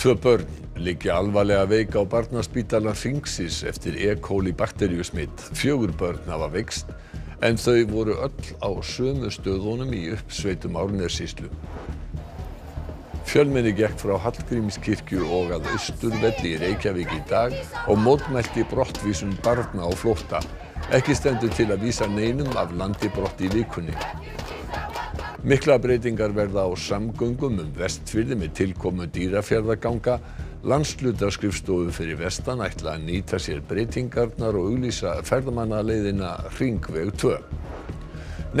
Tvö börn liggja alvarlega veik á barnaspítala Hringsins eftir E. coli bakteríusmitt. Fjögur börn hafa veikst en þau voru öll á sömu stöðunum í uppsveitum Árnessýslu. Fjölmenni gekk frá Hallgrímskirkju og að Austurvelli í Reykjavík í dag og mótmælti brottvísun barna á flótta. Ekki stendur til að vísa neinum af landi brott í vikunni. Miklar breytingar verða á samgöngum um Vestfirði með tilkomu Dýrafjarðarganga. Landslutaskrifstofu fyrir vestan ætla að nýta sér breytingarnar og auglýsa ferðamannaleiðina Hringveg 2.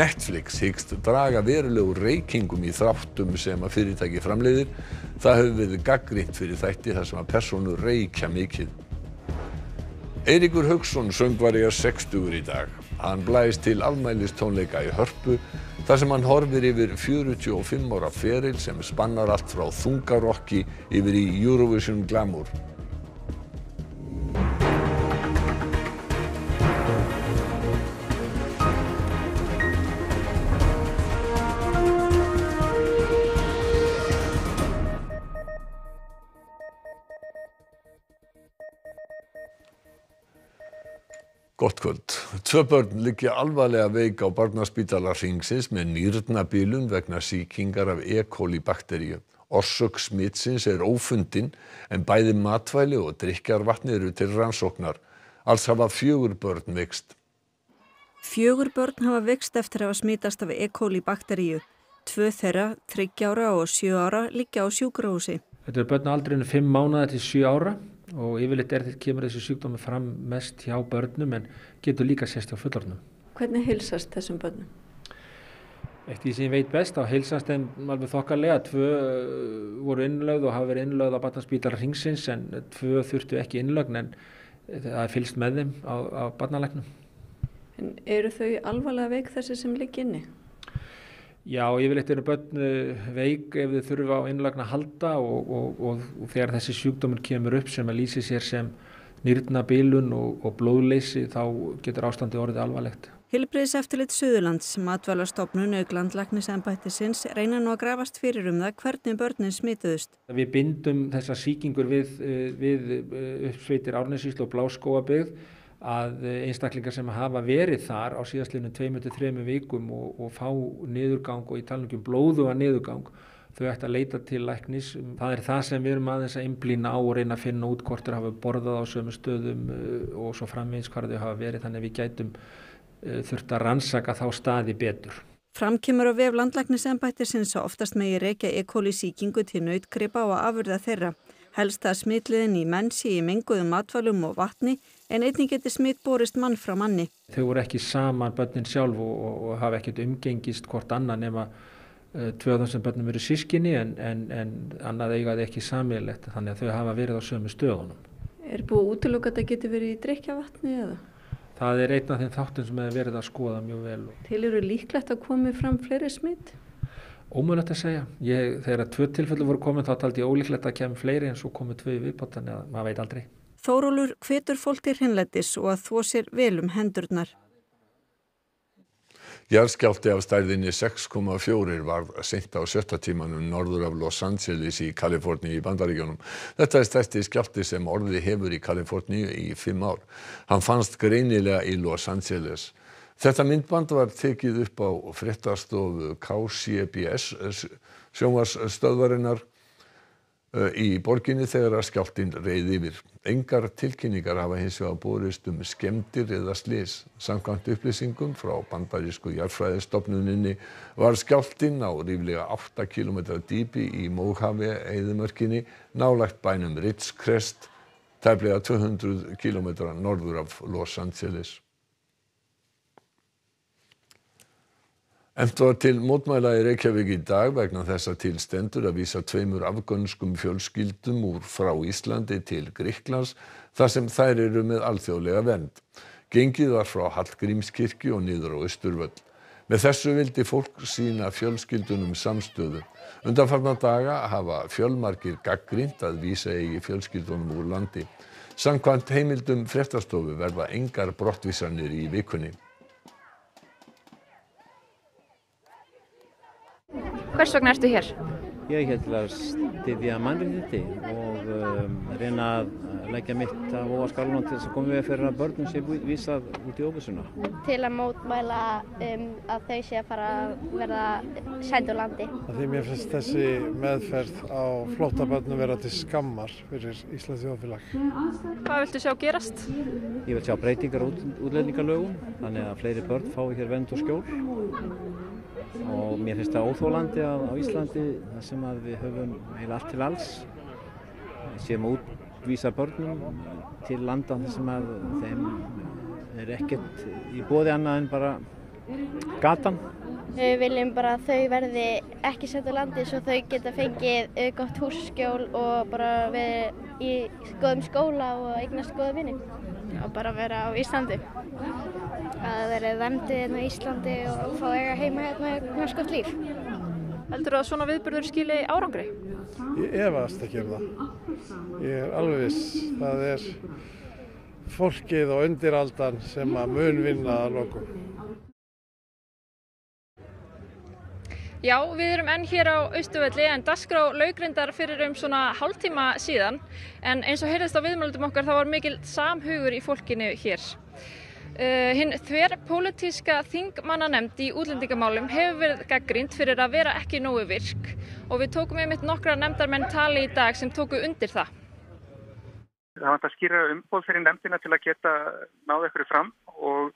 Netflix hyggst draga verulegu reykingum í þráttum sem að fyrirtæki framleiðir. Það hefur verið gaggrínt fyrir þætti þar sem að persónur reykja mikið. Eiríkur Haugsson söngvari er 60 í dag. Hann blæst til afmælistónleika í Hörpu þar sem hann horfir yfir 45 ára feril sem spannar allt frá þungarokki yfir í Eurovision Tvö börn liggja alvarlega veik á barnaspítala Hringsins með nýrnabilun vegna sýkingar af E. coli bakteríu. Orsök smitsins er ófundin en bæði matvæli og drikjarvatni eru til rannsóknar. Alls hafa fjögur börn veikst. Fjögur börn hafa veikst eftir að hafa smitast af E. coli bakteríu. Tvö þeirra, þryggjára og sjö ára, liggja á sjúkrahúsi. Þetta er börn á aldrinu 5 mánuða til 7 ára og yfirleitt er þetta kemur þessi sjúkdómi fram mest hjá börnum en getur líka sérst hjá fullorðnum. Hvernig hilsast þessum börnum? Eitt því sem ég veit best á heilsast þeim alveg þokkarlega. Tvö uh, voru innlögð og hafa verið innlögð á barnaspítal ringsins en tvö þurftu ekki innlögn en það er fylst með þeim á, á barnalegnum. En eru þau alvarlega veik þessi sem ligg inni? Já, yfirleitt eru börn uh, veik ef þau þurfa á innlagna að halda og, og, og, og þegar þessi sjúkdómur kemur upp sem að lýsi sér sem nýrnabilun og blóðleysi þá getur ástandi orðið alvarlegt. Hilbriðs eftirlit Suðurlands, matvælarstofnun auglandlagnisembættisins reyna nú að grafast fyrir um það hvernig börnin smituðust. Við bindum þessa síkingur við, uh, við uh, uppsveitir Árnesíslu og Bláskóabögð að einstaklingar sem hafa verið þar á síðastliðnum 2-3 vikum og, og fá niðurgang og í talningum blóðuga niðurgang þau ætti að leita til læknis. Það er það sem við erum aðeins að einblýna á og reyna að finna út hvort þau hafa borðað á sömu stöðum og svo framvegis hvað þau hafa verið þannig að við gætum þurft að rannsaka þá staði betur. Framkymur á vef landlæknisembættisins að oftast megi reykja E. coli sýkingu til nautgripa og afurða þeirra. Helst að smitliðin í menn sé í menguðum matvælum og vatni en einnig getur smitt borist mann frá manni. Þau voru ekki saman börnin sjálf og, og, og hafa ekkert umgengist hvort annan nema uh, tvöðum sem börnum eru sískinni en, en, en annað eigaði ekki samilegt þannig að þau hafa verið á sömu stöðunum. Er búið útlöku að það getur verið í drikjavatni eða? Það er einn af þeim þáttum sem hefur verið að skoða mjög vel. Til eru líklegt að komi fram fleiri smitt? Ómögulegt að segja. Ég, þegar tvö tilfellu voru komin þá taldi ég ólíklegt að kemur fleiri en svo komu tvö í viðbátt þannig að maður veit aldrei. Þórólur hvetur fólk til hinlætis og að þvó sér vel um hendurnar. Jarðskjálfti af stærðinni 6,4 var seint á sjötta tímanum norður af Los Angeles í Kaliforníu í Bandaríkjónum. Þetta er stærsti skjálfti sem orði hefur í Kaliforníu í fimm ár. Hann fannst greinilega í Los Angeles. Þetta myndband var tekið upp á fréttastofu KCBS sjónvarsstöðvarinnar í borginni þegar skjálftinn reið yfir. Engar tilkynningar hafa hins vegar borist um skemmdir eða slís. Samkvæmt upplýsingum frá bandarísku jarðfræðistofnuninni var skjálftinn á ríflega 8 km dýpi í Móhafi eðimörkinni nálægt bænum Ritz-Crest, tæplega 200 km norður af Los Angeles. Efnt var til mótmæla í Reykjavík í dag vegna þess að til stendur að vísa tveimur afgönskum fjölskyldum frá Íslandi til Grikklands þar sem þær eru með alþjóðlega vernd. Gengið var frá Hallgrímskirkju og niður á Östurvöll. Með þessu vildi fólk sína fjölskyldunum samstöðu. Undanfarnar daga hafa fjölmarkir gaggrínt að vísa eigi fjölskyldunum úr landi. Samkvæmt heimildum fréttastofu verða engar brottvísanir í vikunni. Hvers vegna ertu hér? Ég er hér til að styðja mannréttindi og um, reyna að leggja mitt af óaskalunum til þess að koma við fyrir að börnum sé vísað út í óvissuna. Til að mótmæla um, að þau sé að fara að verða sænt úr landi. Því mér finnst þessi meðferð á flótaböndum vera til skammar fyrir Íslands þjóðfélag. Hvað viltu sjá gerast? Ég vil sjá breytingar út, útlendingalögum þannig að fleiri börn fái hér vend og skjól og mér finnst það óþólandi á, á Íslandi þar sem að við höfum heila allt til alls séum að útvísa börnum til landa þar sem að þeim er ekkert í bóði annað en bara gatan. Við viljum bara að þau verði ekki sett á landi svo þau geta fengið gott hússkjól og bara verið í skoðum skóla og eignast skoða vinni. Og bara vera á Íslandi að vera vendið hérna í Íslandi og fá eiga heima hérna með skott líf. Heldur þú að svona viðbyrður skili árangri? Ég efast ekki um það. Ég er alveg viss. Það er fólkið og undiraldan sem að mun vinna að lokum. Já, við erum enn hér á Austuvelli en Dasgrá laugrindar fyrir um svona hálftíma síðan en eins og heyrðist á viðmjöldum okkar þá var mikil samhugur í fólkinu hér. Uh, hinn þverrpólitíska þingmannanemnd í útlendingamálum hefur verið gaggrínt fyrir að vera ekki nógu virk og við tókum einmitt nokkra nefndarmenn tali í dag sem tóku undir það. Það vant að skýra umbóð fyrir nefndina til að geta náðu ykkur fram og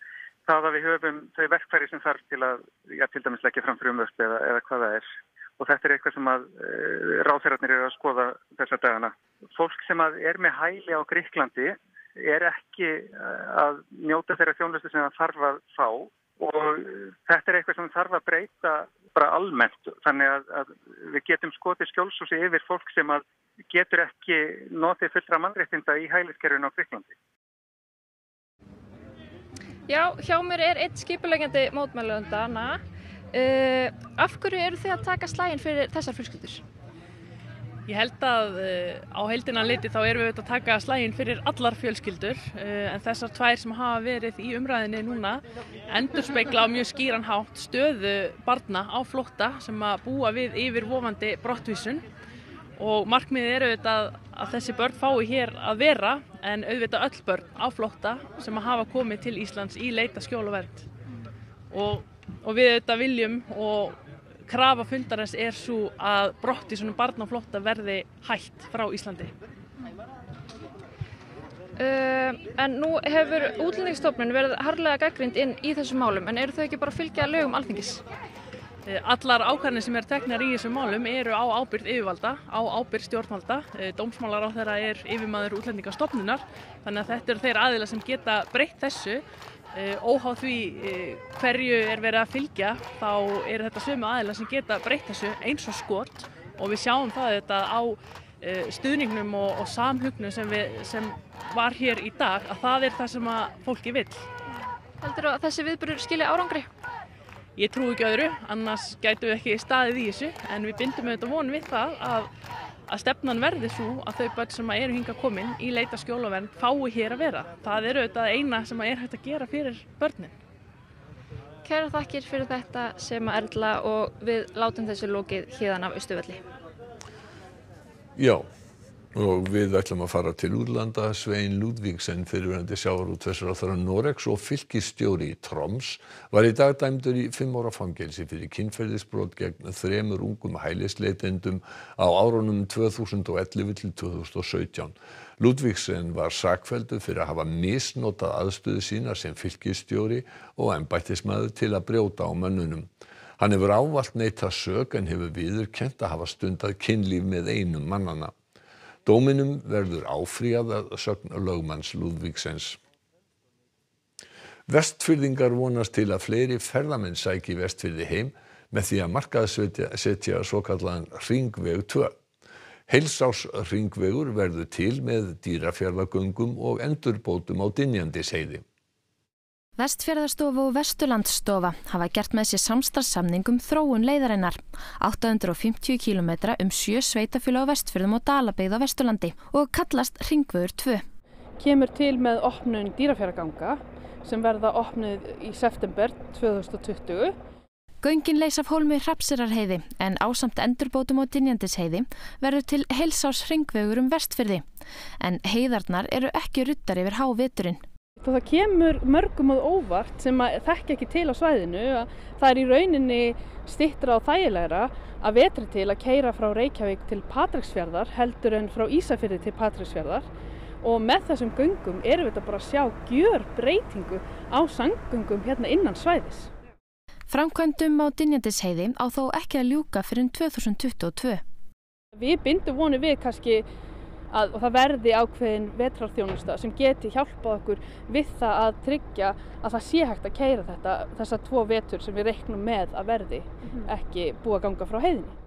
það að við höfum þau verkfæri sem þarf til að, já, til dæmis leggja fram frumvöst eða, eða hvað það er. Og þetta er eitthvað sem að uh, ráþeirarnir eru að skoða þessa dagana. Fólk sem er með hæli á Gríklandi er ekki að njóta þeirra þjónlustu sem það þarf að fá og þetta er eitthvað sem þarf að breyta bara almennt þannig að, að við getum skotið skjólsúsi yfir fólk sem að getur ekki notið fullra mannréttinda í hæliskerfinu á Gríklandi. Já, hjá mér er eitt skipulegjandi mótmælundana. Uh, af hverju eru þið að taka slægin fyrir þessar fjölskyldur? Ég held að uh, á heildina liti þá erum við auðvitað að taka slægin fyrir allar fjölskyldur uh, en þessar tvær sem hafa verið í umræðinni núna endur speikla á mjög skýran hátt stöðu barna á flotta sem að búa við yfir vofandi brottvísun. Og markmiðið eru auðvitað að þessi börn fái hér að vera en auðvitað öll börn á flotta sem að hafa komið til Íslands í leita skjól og vernd. Og, og við auðvitað viljum og krafa fundarins er svo að brotti svona barna á flotta verði hætt frá Íslandi. Uh, en nú hefur útlendingstofnun verið harlega gaggrind inn í þessum málum en eru þau ekki bara að fylgja lögum alþingis? Allar ákvæðinir sem er teknar í þessum málum eru á ábyrð yfirvalda, á ábyrð stjórnvalda. Dómsmálar á þeirra er yfirmaður útlendingastofnunar þannig að þetta eru þeir aðila sem geta breytt þessu óháð því hverju er verið að fylgja þá eru þetta sömu aðila sem geta breytt þessu eins og skort og við sjáum það þetta á stuðningnum og, og samhugnum sem, við, sem var hér í dag að það er það sem að fólki vil. Heldur þú að þessi viðbyrjur skilja árangri? Ég trú ekki öðru, annars gætu við ekki staðið í þessu en við bindum auðvitað von við það að, að stefnan verði svo að þau börn sem eru hinga komin í leita skjólavernd fái hér að vera. Það eru auðvitað eina sem er hægt að gera fyrir börnin. Kæra þakkir fyrir þetta sem að erðla og við látum þessu lókið híðan af Östuvelli. Já, og við ætlum að fara til útlanda. Svein sjávarútversur á þarra Norex og fylgistjóri í Troms, var í dag dæmdur í fimm ára fangelsi fyrir kynferðisbrot gegn þremur ungum hælisleitendum á árunum 2011 til 2017. Lúdvíksen var sakveldu fyrir að hafa misnotað aðstöðu sína sem fylgistjóri og embættismæður til að brjóta á mönnunum. Hann hefur ávallt neita sök en hefur viðurkent að hafa stundað kynlíf með einum mannana. Dóminum verður áfríað að sögn lögmanns Lúðvíksens. Vestfyrðingar vonast til að fleiri ferðamenn sæki vestfyrði heim með því að markaðsetja svo kallaðan Ringveg 2. Heilsás Ringvegur verður til með dýrafjörðagöngum og endurbótum á Dinjandi seiði. Vestfjörðarstofa og Vesturlandsstofa hafa gert með sér samstarfsamningum þróun leiðarinnar 850 km um sjö sveitafjölu á Vestfjörðum og Dalabeyð á Vesturlandi og kallast Ringvöður 2. Kemur til með opnun dýrafjörðaganga sem verða opnuð í september 2020. Göngin leys af hólmi Hrapsirarheiði en ásamt endurbótum á Dinjandisheiði verður til heilsás hringvegur um vestfyrði. En heiðarnar eru ekki ruttar yfir háveturinn. Það kemur mörgum á óvart sem þekk ekki til á svæðinu að það er í rauninni stittra og þægilegra að vetri til að keira frá Reykjavík til Patræksfjörðar heldur en frá Ísafyrði til Patræksfjörðar og með þessum göngum erum við þetta bara að sjá gjör breytingu á sangöngum hérna innan svæðis. Framkvæmdum á Dinjandisheiði á þó ekki að ljúka fyrir 2022. Við bindum vonu við kannski að það verði ákveðin vetrarþjónusta sem geti hjálpað okkur við það að tryggja að það sé hægt að keira þetta, þessa tvo vetur sem við reiknum með að verði ekki búa ganga frá heiðinni.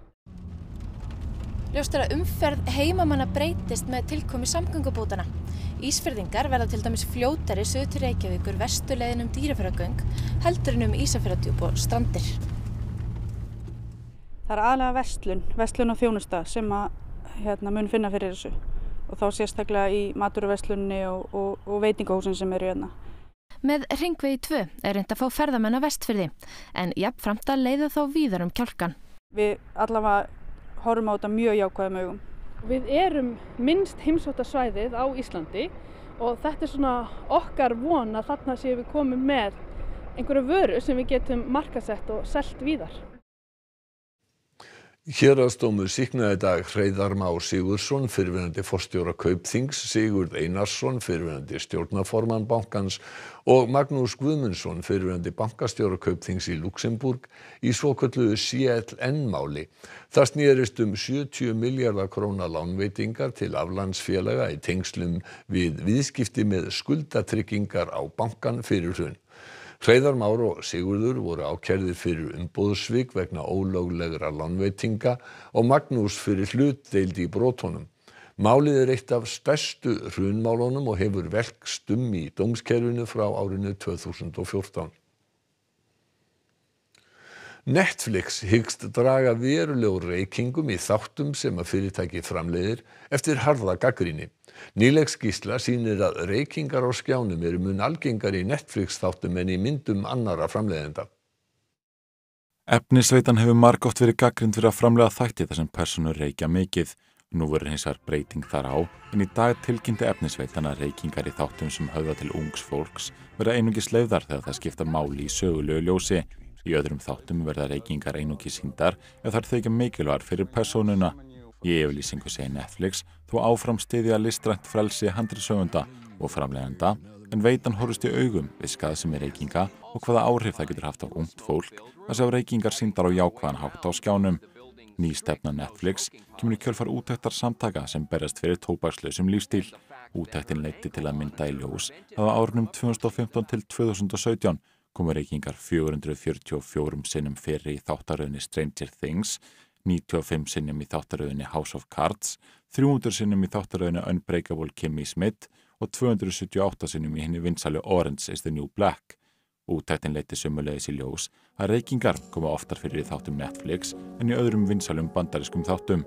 Ljóst er að umferð heimamanna breytist með tilkomi samgöngubótana. Ísferðingar verða til dæmis fljótari sötur Reykjavíkur vestulegin um dýrafjörðagöng heldur en um Ísafjörðadjúb og strandir. Það er aðlega vestlun, vestlun og þjónusta sem að hérna, mun finna fyrir þessu og þá sérstaklega í maturuvestlunni og, og, og veitingahúsin sem eru hérna. Með Ringvegi 2 er reynd að fá ferðamenn á vestfyrði en jafnframt að leiða þá víðar um kjálkan. Við allavega horfum á þetta mjög jákvæðum augum. Við erum minnst heimsóttasvæðið á Íslandi og þetta er svona okkar von að þarna séum við komið með einhverju vöru sem við getum markasett og selt víðar. Héraðsdómur síknaði í dag Hreiðar Má Sigurðsson fyrirverandi forstjóra Kaupþings, Sigurð Einarsson fyrirverandi stjórnaformann bankans og Magnús Guðmundsson fyrirverandi bankastjóra Kaupþings í Luxemburg í svokölluðu CLN-máli. Það snýrist um 70 miljardar króna lánveitingar til aflandsfélaga í tengslum við viðskipti með skuldatryggingar á bankan fyrir hrunn. Hreiðar Már og Sigurður voru ákærðir fyrir umbóðsvik vegna ólöglegra lánveitinga og Magnús fyrir hlutdeild í brotunum. Málið er eitt af stærstu hrunmálunum og hefur velkstum í dómskerfinu frá árinu 2014. Netflix hyggst draga verulegur reykingum í þáttum sem að fyrirtæki framleiðir eftir harða gaggríni. Nýleg skísla sýnir að reykingar á skjánum eru mun algengar í Netflix þáttum en í myndum annara framleiðenda. Efnisveitan hefur margótt verið gaggrind fyrir að framlega þætti þar sem personur reykja mikið. Nú verður hins vegar breyting þar á, en í dag tilkynnti efnisveitan að reykingar í þáttum sem höfða til ungs fólks verða einungis leiðar þegar það skipta máli í sögulegu ljósi. Í öðrum þáttum verða reykingar einungis hindar ef þar þykja mikilvæg fyrir personuna. Í yfirlýsingu segir Netflix þó áfram stiðja listrænt frelsi handrisöfunda og framlegenda en veitan horfist í augum við skaðsemi reykinga og hvaða áhrif það getur haft á ungt fólk að sjá reykingar síndar á jákvæðan hátt á skjánum. Ný stefna Netflix kemur í kjölfar útæktar samtaka sem berjast fyrir tóbakslausum lífstíl. Útæktin leiti til að mynda í ljós að á árunum 2015 til 2017 komu reykingar 444 sinnum fyrir í þáttaröðinni Stranger Things 95 sinnum í þáttaröðinni House of Cards, 300 sinnum í þáttaröðinni Unbreakable Kimmy Smith og 278 sinnum í henni vinsali Orange is the New Black. Útæktin leiti sumulegis í ljós að reykingar koma oftar fyrir í þáttum Netflix en í öðrum vinsalum bandariskum þáttum.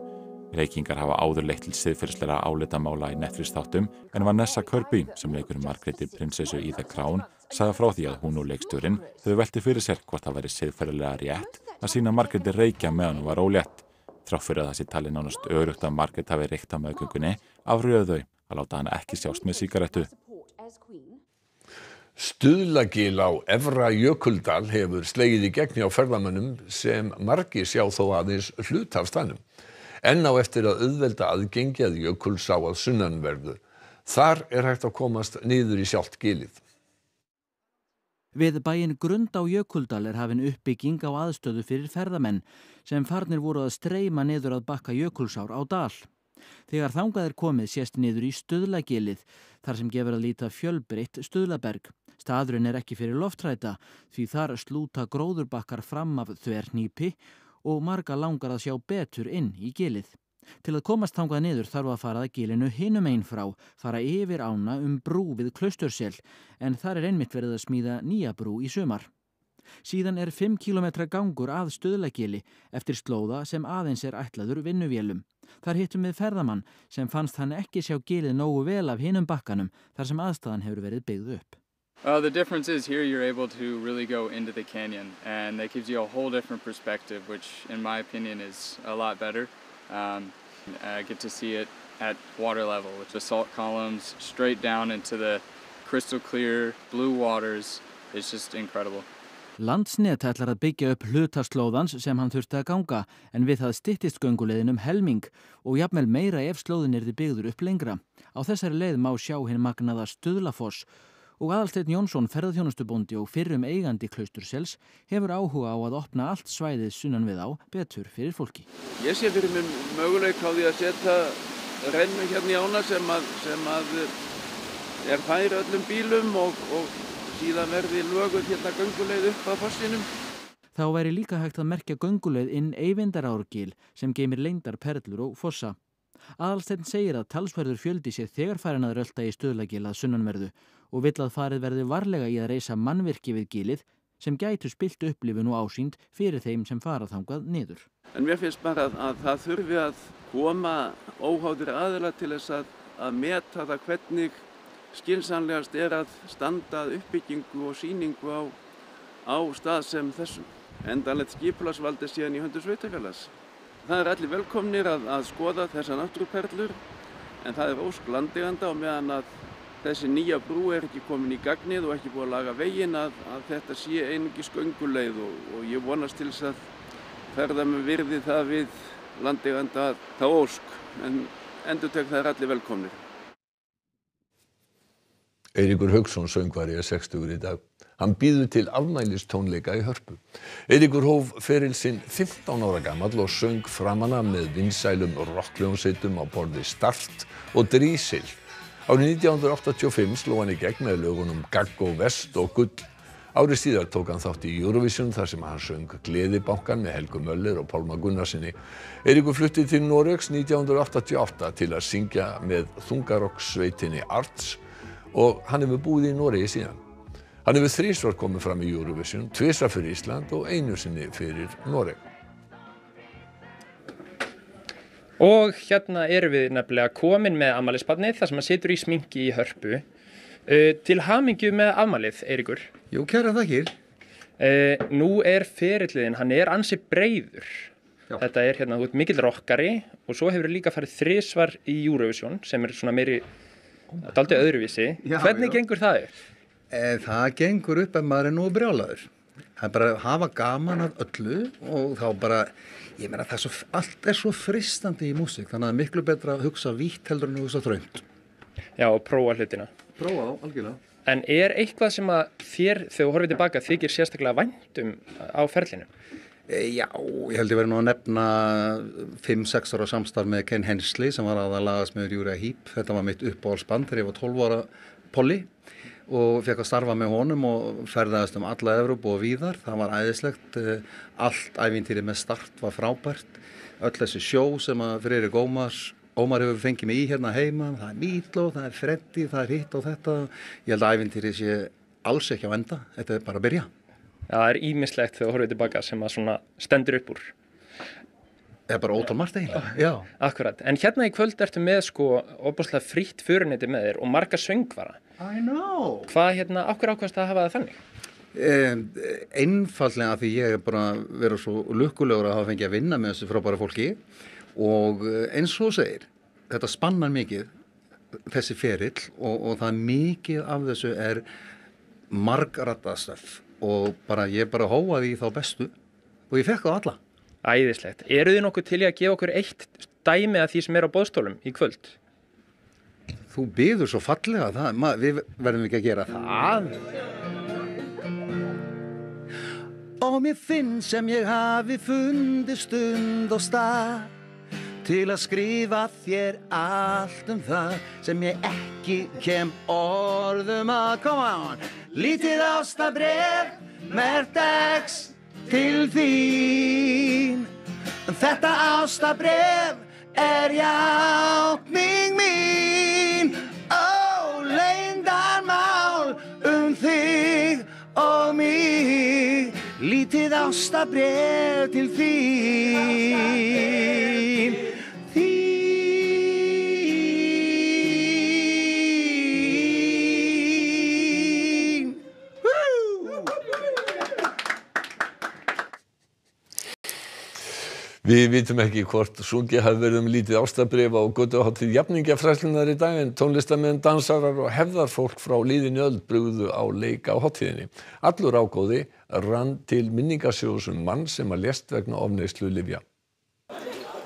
Reykingar hafa áður leitt til siðferðslega álitamála í Netflix þáttum en Vanessa Kirby sem leikur Margretti prinsessu í The Crown sagði frá því að hún og leikstjórin þau velti fyrir sér hvort það væri siðferðilega rétt að sína Margretti reykja meðan hún var ólétt. Þrátt fyrir að það sé tali nánast örugt að Margrét hafi reykt á meðgöngunni afriðu þau að láta hann ekki sjást með síkaretu. Stuðlagil á Efra Jökuldal hefur slegið í gegn hjá ferðamönnum sem margi sjá þó aðeins hlut af stannum. Enn á eftir að auðvelda aðgengi að jökulsá að sunnanverðu. Þar er hægt að komast niður í sjálft gilið. Við bæinn Grund á Jökuldal er hafin uppbygging á aðstöðu fyrir ferðamenn sem farnir voru að streyma niður að bakka jökulsár á dal. Þegar þangað er komið sést niður í Stuðlagilið þar sem gefur að líta fjölbreytt Stuðlaberg. Staðurinn er ekki fyrir loftræta því þar slúta gróðurbakkar fram af þvernýpi og marga langar að sjá betur inn í gilið. Til að komast þangað niður þarf að fara að gilinu hinum einn frá, fara yfir ána um brú við Klaustursel en þar er einmitt verið að smíða nýja brú í sumar. Síðan er 5 km gangur að stöðlegili eftir slóða sem aðeins er ætlaður vinnuvélum. Þar hittum við ferðamann sem fannst hann ekki sjá gilið nógu vel af hinum bakkanum þar sem aðstæðan hefur verið byggð upp. Uh, the difference is here you're able to really go into the canyon and that gives you a whole different perspective which in my opinion is a lot better. Um, I get to see it at water level with the salt columns straight down into the crystal clear blue waters. It's just incredible. Landsnet ætlar að byggja upp hlutarslóðans sem hann þurfti að ganga en við það styttist gönguleiðin um helming og jafnvel meira ef slóðin er þið byggður upp lengra. Á þessari leið má sjá hinn magnaða Stuðlafoss og Aðalsteinn Jónsson, ferðarþjónustubóndi og fyrrum eigandi Klaustursels hefur áhuga á að opna allt svæðið sunnan við á betur fyrir fólki. Ég sé fyrir mér möguleik á því að setja rennu hérna í ána sem að, sem að er fær öllum bílum og, og síðan verði lögur hérna gönguleið upp að fossinum. Þá væri líka hægt að merkja gönguleið inn Eyvindarárgil sem geymir leindar perlur og fossa. Aðalsteinn segir að talsverður fjöldi sé þegar farin að rölda í stöðlagil að sunnanverðu og vill að farið verði varlega í að reysa mannvirki við gilið sem gætu spilt upplifun og ásýnd fyrir þeim sem farað þangað niður. En mér finnst bara að, að það þurfi að koma óháður aðila til þess að, að meta það hvernig skilsanlegast er að standað uppbyggingu og síningu á, á stað sem þessum. Endanlegt skipulasvaldi síðan í höndu sveitafélags. Það er allir velkomnir að, að skoða þessa náttúruperlur en það er ósk landiganda og meðan að þessi nýja brú er ekki komin í gagnið og ekki búið að laga veginn að, að þetta sé einungi skönguleið og, og ég vonast til þess að ferða með virði það við landiganda það ósk en endur tek það er allir velkomnir. Eiríkur Haugsson söngvari er 60 í dag. Hann býður til afmælistónleika í hörpu. Eiríkur hóf feril sinn 15 ára gammal og söng framanna með vinsælum rockljónseitum á borði Start og Drísil. Árið 1985 sló hann í gegn með lögunum Gaggo Vest og Gull. Árið síðar tók hann þátt í Eurovision þar sem hann söng Gleðibankan með Helgu Möller og Pálma Gunnarsinni. Eiríkur flutti til Noregs 1988 til að syngja með þungarokksveitinni Arts og hann hefur búið í Noregi síðan. Hann hefur þrísvar komið fram í Eurovision, tvisar fyrir Ísland og einu sinni fyrir Noreg. Og hérna erum við nefnilega komin með afmælisbarnið þar sem hann situr í sminki í hörpu. Uh, til hamingju með afmælið, Eirikur. Jú, kæra þakkir. Uh, nú er ferillin, hann er ansi breyður. Já. Þetta er hérna, ert mikill rockari og svo hefur líka farið þrísvar í Eurovision sem er svona meiri, daldið öðruvísi. Já, Hvernig já. gengur það upp? E, það gengur upp ef maður er nú brjálaður. Það er bara að hafa gaman af öllu og þá bara, ég meina það er svo, allt er svo fristandi í músík þannig að það er miklu betra að hugsa vítt heldur en að hugsa þröngt. Já, og prófa hlutina. Prófa á, algjörlega. En er eitthvað sem að þér, þegar þú horfið tilbaka, þykir sérstaklega væntum á ferlinu? E, já, ég held ég verið nú að nefna 5-6 ára samstarf með Ken Hensley sem var að að lagast með Júri að Hýp. Þetta var mitt uppáhaldsband þegar ég var 12 ára polli og fekk að starfa með honum og ferðaðist um alla Evrópu og víðar. Það var æðislegt, allt æfintýri með start var frábært. Öll þessi sjó sem að Freyri Gómars, Ómar hefur fengið mig í hérna heima, það er Mítló, það er Freddi, það er hitt og þetta. Ég held að æfintýri sé alls ekki á enda, þetta er bara að byrja. Já, það er ímislegt þegar horfið tilbaka sem að svona stendur upp úr. Það er bara ótal margt eiginlega, já. Akkurat, en hérna í kvöld ertu með sko óbúslega frítt föruneti með þér og marga söngvara. I know. Hvað hérna, okkur ákvæmst að hafa það þannig? Um, einfallega að því ég er bara verið svo lukkulegur að hafa fengið að vinna með þessu frábæra fólki og eins og þú segir, þetta spannar mikið þessi ferill og, og það er mikið af þessu er margrattastöf og bara ég bara hóaði í þá bestu og ég fekk á alla. Æðislegt. Eru þið nokkuð til í að gefa okkur eitt dæmi að því sem er á bóðstólum í kvöld? Þú byður svo fallega það, Ma, við verðum ekki að gera það. Og mér finn sem ég hafi fundið stund og stað til að skrifa þér allt um það sem ég ekki kem orðum að koma on. Lítið ástabref, mertags til þín. Þetta ástabref er játning mín. Ó, leyndarmál um þig og mig. Lítið ástabref til. Þín. Við vitum ekki hvort sungið hafi verið um lítið ástabrif á götuháttið jafningjafræslunar í dag en tónlistamenn, dansarar og hefðarfólk frá líðinu öll brugðu á leik á háttíðinni. Allur ágóði rann til minningasjóðsum mann sem að lést vegna ofneislu Livja.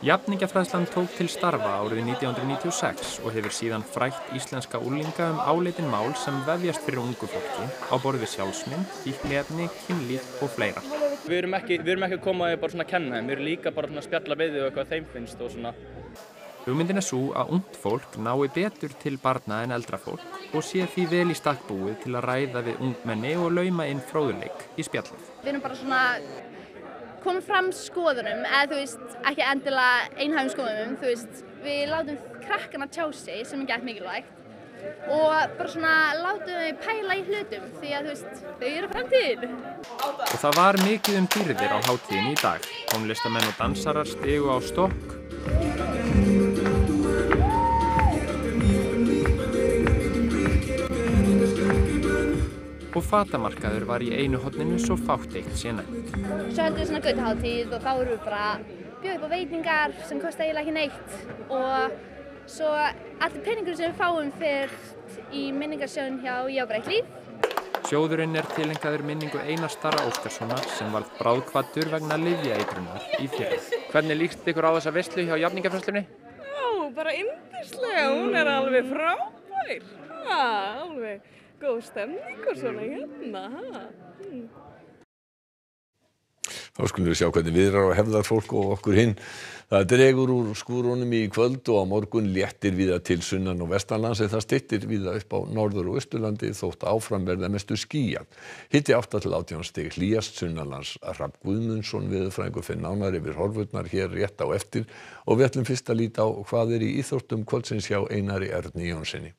Jafningjafræðslan tók til starfa árið 1996 og hefur síðan frætt íslenska úlinga um áleitin mál sem vefjast fyrir ungu fólki á borði sjálfsmynd, íknefni, kynlíf og fleira. Við erum ekki, við erum ekki að koma að bara svona að kenna þeim, við erum líka bara að spjalla við þau og hvað þeim finnst og svona. Hugmyndin er svo að ungt fólk nái betur til barna en eldra fólk og sé því vel í stakk búið til að ræða við ungmenni og lauma inn fróðuleik í spjallið. Við erum bara svona koma fram skoðunum, eða þú veist, ekki endilega einhæfum skoðunum, þú veist, við látum krakkana tjá sig sem er gætt mikilvægt og bara svona látum við pæla í hlutum því að þú veist, þau eru framtíð. Og það var mikið um dýrðir á hátíðin í dag. Tónlistamenn og dansarar stegu á stokk. Og fatamarkaður var í einu hodninu svo fátt eitt sé nætt. Svo heldum við svona götuháttíð og þá erum við bara bjóð upp á veitingar sem kosti eiginlega ekki neitt og svo allir peningur sem við fáum fyrir í minningarsjón hjá Jábræk líf. Sjóðurinn er tilengaður minningu Einar Starra Óskarssonar sem varð bráðkvattur vegna livjaeitrunar í fyrra. Hvernig líst ykkur á þessa vestlu hjá jafningafræslunni? Já, bara yndislega, hún er alveg frábær. Já, alveg góð stemning og svona hérna. Mm. Þá skulum við sjá hvernig viðrar á hefðarfólk og okkur hinn. Það dregur úr skúrunum í kvöld og á morgun léttir viða til sunnan og vestanlands það stittir viða upp á norður og austurlandi þótt áfram verða mestu skýja. Hitti 8 til 18 steg hlýjast sunnanlands Rapp Guðmundsson viðfrængur fyrir nánar yfir horfurnar hér rétt á eftir og við ætlum fyrst að líta á hvað er í íþórtum kvöldsins hjá Einari Erni Jónssoni.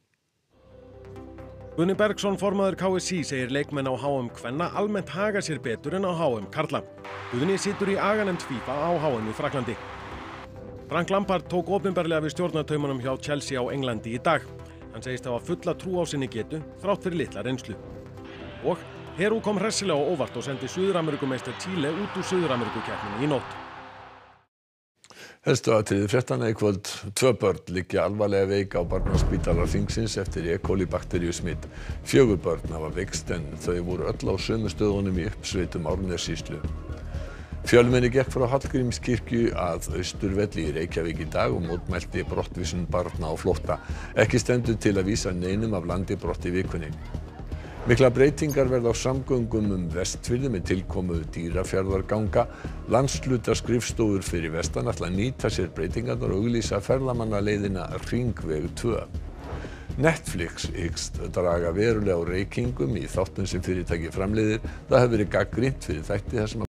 Gunni Bergson formaður KSC segir leikmenn á HM Kvenna almennt haga sér betur en á HM Karla. Gunni situr í aganemt FIFA á HM í Fraklandi. Frank Lampard tók ofinbarlega við stjórnartaumunum hjá Chelsea á Englandi í dag. Hann segist hafa fulla trú á sinni getu þrátt fyrir litla reynslu. Og Herú kom hressilega á óvart og sendi Suður-Amerikumeistar Chile út úr Suður-Amerikukeppninu í nótt. Helstu aðtriði fréttana í kvöld. Tvö börn liggja alvarlega veik á barnaspítalar þingsins eftir E. coli bakteríu smitt. Fjögur börn hafa veikst en þau voru öll á sömu stöðunum í uppsveitum Árnessíslu. Fjölmenni gekk frá Hallgrímskirkju að Austurvelli í Reykjavík í dag og mótmælti brottvísun barna á flótta. Ekki stendur til að vísa neinum af landi brott í vikunni. Mikla breytingar verða á samgöngum um vestfyrði með tilkomu dýrafjarðarganga. Landsluta skrifstofur fyrir vestan ætla að nýta sér breytingarnar og auglýsa ferðamannaleiðina Ringveg 2. Netflix hyggst draga verulega á reykingum í þáttum sem fyrirtæki framleiðir. Það hefur verið gaggrínt fyrir þætti þar sem